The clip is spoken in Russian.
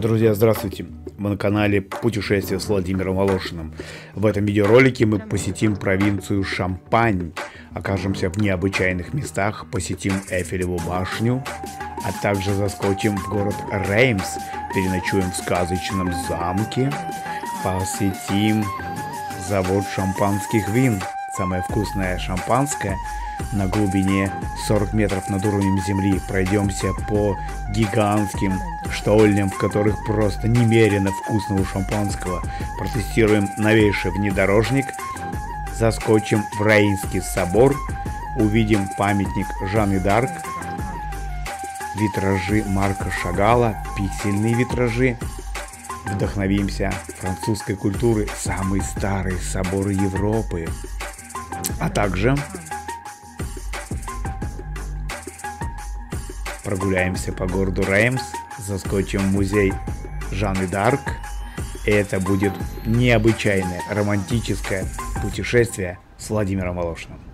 Друзья, здравствуйте! Мы на канале «Путешествие с Владимиром Волошиным». В этом видеоролике мы посетим провинцию Шампань, окажемся в необычайных местах, посетим Эфелеву башню, а также заскочим в город Реймс, переночуем в сказочном замке, посетим завод шампанских вин, самое вкусное шампанское – на глубине 40 метров над уровнем земли. Пройдемся по гигантским штольням, в которых просто немерено вкусного шампанского. Протестируем новейший внедорожник. Заскочим в Раинский собор. Увидим памятник Жанны Дарк. Витражи Марка Шагала, пиксельные витражи. Вдохновимся французской культуры, самый старый собор Европы. А также прогуляемся по городу Реймс, заскочим в музей Жанны Дарк. И это будет необычайное романтическое путешествие с Владимиром Волошиным.